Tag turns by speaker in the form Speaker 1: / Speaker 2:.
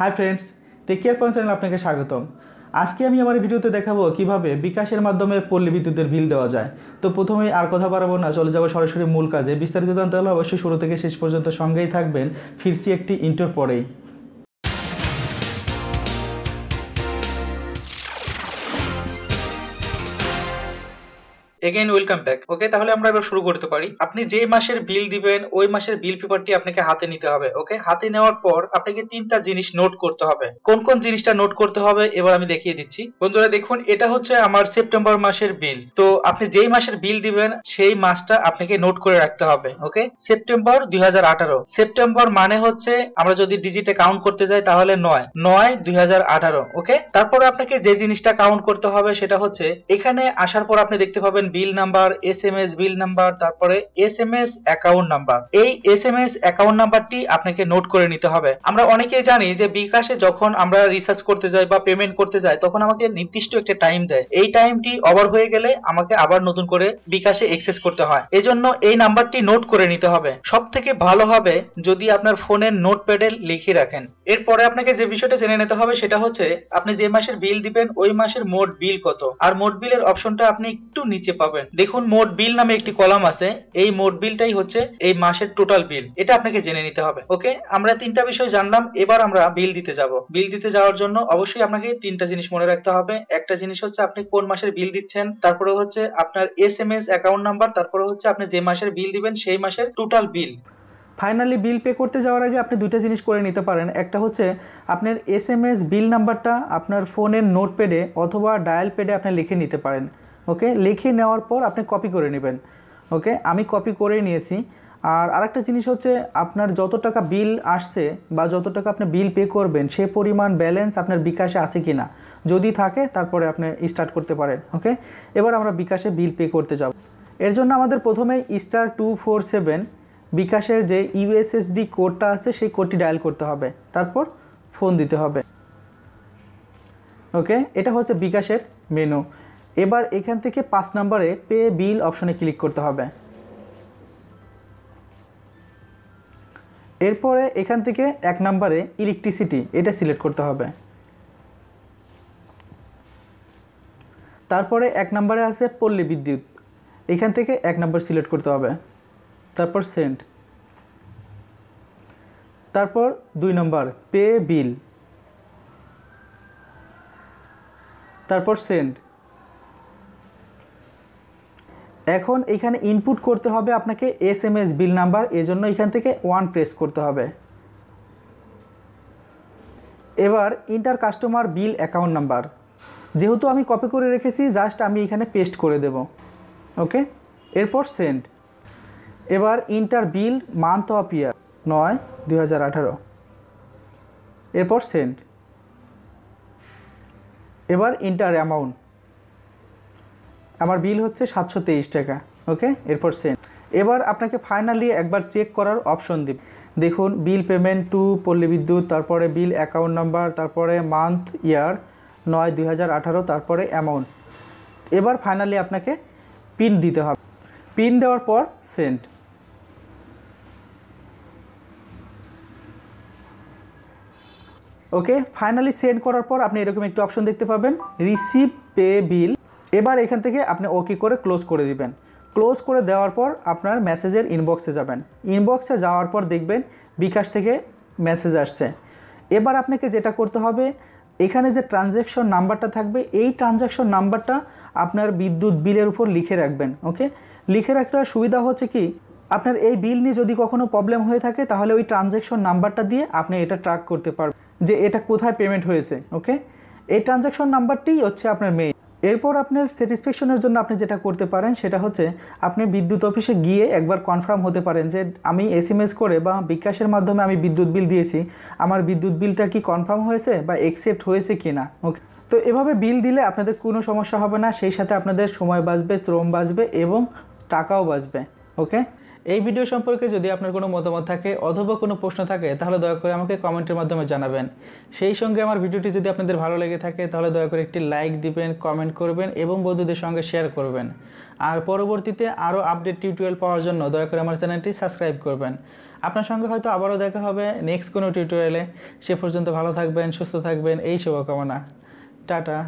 Speaker 1: Hi friends tech care point channel আপনাকে স্বাগতম। আজকে আমি আমার ভিডিওতে দেখাবো কীভাবে বিকাশের মাধ্যমে পল্লী বিদ্যুতের বিল দেওয়া যায়। তো প্রথমে আর কথা বাড়াবো না, চলে যাব সরাসরি মূল কাজে। বিস্তারিত জানতে হলে অবশ্যই শুরু থেকে শেষ পর্যন্ত সঙ্গেই থাকবেন। ফিরছি একটি ইন্টার পরেই।
Speaker 2: এগেইন ওয়েলকাম ব্যাক ওকে তাহলে আমরা এবার শুরু করতে পারি। আপনি যে মাসের বিল দিবেন, ওই মাসের বিল পেপারটি আপনাকে হাতে নিতে হবে ওকে হাতে নেওয়ার পর আপনাকে তিনটা জিনিস নোট করতে হবে। কোন কোন জিনিসটা নোট করতে হবে, এবার আমি দেখিয়ে দিচ্ছি। বন্ধুরা, দেখুন, এটা হচ্ছে আমার সেপ্টেম্বর মাসের বিল তো আপনি যেই মাসের বিল দিবেন, সেই মাসটা আপনাকে নোট করে রাখতে হবে ওকে সেপ্টেম্বর দুই হাজার আঠারো। সেপ্টেম্বর মানে হচ্ছে, আমরা যদি ডিজিটে কাউন্ট করতে যাই, তাহলে নয়। নয় দুই ওকে তারপরে আপনাকে যে জিনিসটা কাউন্ট করতে হবে, সেটা হচ্ছে, এখানে আসার পর আপনি দেখতে পাবেন bill number S M S bill number তারপরে S M S account number এই এস এম এস অ্যাকাউন্ট নাম্বারটি আপনাকে নোট করে নিতে হবে। আমরা অনেকেই জানি যে বিকাশে যখন আমরা রিসার্চ করতে যাই বা পেমেন্ট করতে যাই, তখন আমাকে নির্দিষ্ট একটা টাইম দেয়। এই টাইমটি ওভার হয়ে গেলে আমাকে আবার নতুন করে বিকাশে এক্সেস করতে হয়। এজন্য এই নাম্বারটি নোট করে নিতে হবে। সব থেকে ভালো হবে যদি আপনার ফোনের নোট প্যাডে লিখে রাখেন। এরপরে আপনাকে যে বিষয়টা জেনে নিতে হবে, সেটা হচ্ছে আপনি যে মাসের বিল দিবেন, ওই মাসের মোট বিল কত। আর মোট বিলের অপশনটা আপনি একটু নিচে পাবেন। দেখুন, মোট বিল নামে একটি কলাম আছে। এই মোট বিলটাই হচ্ছে এই মাসের টোটাল বিল এটা আপনাকে জেনে নিতে হবে, ওকে? আমরা তিনটা বিষয় জানলাম, এবার আমরা বিল দিতে যাব। বিল দিতে যাওয়ার জন্য অবশ্যই আপনাকে তিনটা জিনিস মনে রাখতে হবে। একটা জিনিস হচ্ছে আপনি কোন মাসের বিল দিচ্ছেন, তারপরে হচ্ছে আপনার S M S account number তারপরে হচ্ছে আপনি যে মাসের বিল দিবেন, সেই মাসের total bill
Speaker 1: finally bill pay করতে যাওয়ার আগে আপনি দুইটা জিনিস করে নিতে পারেন। একটা হচ্ছে আপনার এস এম এস বিল নাম্বারটা আপনার ফোনের নোট প্যাডে অথবা ডায়াল প্যাডে আপনি লিখে নিতে পারেন। ওকে? লিখে নেওয়ার পর আপনি কপি করে নেবেন, ওকে? আমি কপি করে নিয়েছি। আর আরেকটা জিনিস হচ্ছে, আপনার যত টাকা বিল আসছে বা যত টাকা আপনি বিল পে করবেন, সে পরিমাণ ব্যালেন্স আপনার বিকাশে আছে কি না যদি থাকে, তারপরে আপনি স্টার্ট করতে পারেন, ওকে? এবার আমরা বিকাশে বিল পে করতে যাব। এর জন্য আমাদের প্রথমে স্টার টু ফোর সেভেন বিকাশের যে ইউএসএসডি কোডটা আছে, সেই কোডটি ডায়াল করতে হবে। তারপর ফোন দিতে হবে। ওকে? এটা হচ্ছে বিকাশের মেনু এবার এখান থেকে পাঁচ নম্বরে পে বিল অপশনে ক্লিক করতে হবে। এরপরে এখান থেকে এক নম্বরে ইলেকট্রিসিটি, এটা সিলেক্ট করতে হবে। তারপরে এক নম্বরে আছে পল্লী বিদ্যুৎ, এখান থেকে এক নম্বর সিলেক্ট করতে হবে। তারপর সেন্ট। তারপর দুই নম্বর পে বিল। তারপর সেন্ড এখন এখানে ইনপুট করতে হবে আপনাকে S M S bill number এজন্য এখান থেকে ওয়ান প্রেস করতে হবে। এবার enter customer bill account number যেহেতু আমি কপি করে রেখেছি জাস্ট আমি এখানে পেস্ট করে দেব। ওকে? এরপর সেন্ড এবার enter bill month of year নয়, দুই এরপর সেন্ড এবার ইন্টার অ্যামাউন্ট আমার বিল হচ্ছে সাতশো তেইশ টাকা, ওকে? এরপর সেন্ড এবার আপনাকে ফাইনালি একবার চেক করার অপশন দিবে। দেখুন bill payment two Palli Bidyut, তারপরে বিল অ্যাকাউন্ট নাম্বার তারপরে মান্থ ইয়ার নয়, দুই তারপরে অ্যামাউন্ট এবার ফাইনালি আপনাকে পিন দিতে হবে। পিন দেওয়ার পর সেন্ড ওকে? ফাইনালি সেন্ড করার পর আপনি এরকম একটি অপশন দেখতে পাবেন রিসিভ পে বিল এবার এখান থেকে আপনি ওকে করে ক্লোজ করে দিবেন। ক্লোজ করে দেওয়ার পর আপনার মেসেজের ইনবক্সে যাবেন। ইনবক্সে যাওয়ার পর দেখবেন বিকাশ থেকে মেসেজ আসছে। এবার আপনাকে যেটা করতে হবে, এখানে যে ট্রানজ্যাকশন নাম্বারটা থাকবে, এই ট্রানজ্যাকশন নাম্বারটা আপনার বিদ্যুৎ বিলের উপর লিখে রাখবেন ওকে লিখে রাখার সুবিধা হচ্ছে কি, আপনার এই বিল নিয়ে যদি কখনো প্রবলেম হয়ে থাকে, তাহলে ওই ট্রানজ্যাকশন নাম্বারটা দিয়ে আপনি এটা ট্র্যাক করতে পারবেন যে এটা কোথায় পেমেন্ট হয়েছে ওকে এই ট্রানজ্যাকশন নাম্বারটিই হচ্ছে আপনার মেইন এরপর আপনার স্যাটিসফ্যাকশনের জন্য আপনি যেটা করতে পারেন, সেটা হচ্ছে আপনি বিদ্যুৎ অফিসে গিয়ে একবার কনফার্ম হতে পারেন যে আমি এস এম এস করে বা বিকাশের মাধ্যমে আমি বিদ্যুৎ বিল দিয়েছি। আমার বিদ্যুৎ বিলটা কি কনফার্ম হয়েছে বা একসেপ্ট হয়েছে কি না ওকে তো এভাবে বিল দিলে আপনাদের কোনো সমস্যা হবে না, সেই সাথে আপনাদের সময় বাঁচবে, শ্রম বাঁচবে এবং টাকাও বাঁচবে। ওকে এই ভিডিও সম্পর্কে যদি আপনার কোনো মতামত থাকে অথবা কোনো প্রশ্ন থাকে, তাহলে দয়া করে আমাকে কমেন্টের মাধ্যমে জানাবেন। সেই সঙ্গে আমার ভিডিওটি যদি আপনাদের ভালো লেগে থাকে, তাহলে দয়া করে একটি লাইক দিবেন কমেন্ট করবেন এবং বন্ধুদের সঙ্গে শেয়ার করবেন। আর পরবর্তীতে আরও আপডেট টিউটোরিয়াল পাওয়ার জন্য দয়া করে আমার চ্যানেলটি সাবস্ক্রাইব করবেন। আপনার সঙ্গে হয়তো আবারও দেখা হবে নেক্সট কোনো টিউটোরিয়ালে সে পর্যন্ত ভালো থাকবেন, সুস্থ থাকবেন, এই শুভকামনা। টাটা।